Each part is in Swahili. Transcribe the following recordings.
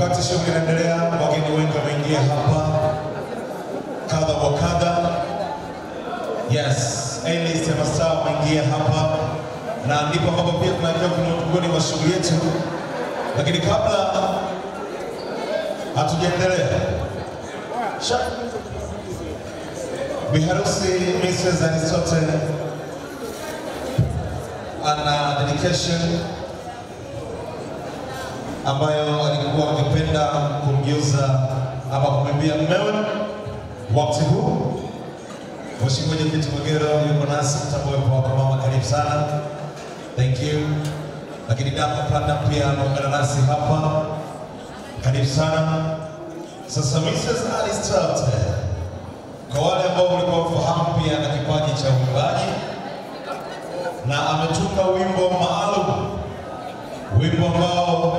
Wakati shughuli inaendelea, wageni wengi wameingia hapa kadha wa kadha. Yes, A-list ya mastaa wameingia hapa, na ndipo ambapo pia tunaingia kwenye utungoni wa shughuli yetu, lakini kabla hatujaendelea biharusi Mrs. Aristotle ana dedication ambayo alikuwa akipenda kumgeuza ama kumwambia mmewe wakati huu. Mheshimiwa Mwenyekiti Mwegero yuko nasi, mtambo wako mama, karibu sana, thank you. Lakini Diamond Platnumz pia ameungana nasi hapa, karibu sana. Sasa Mrs. Alice Aristotle, kwa wale ambao mlikuwa mfahamu, pia na kipaji cha uimbaji na ametunga wimbo maalum, wimbo ambao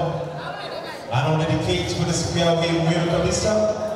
I don't dedicate for the square way we will come this time.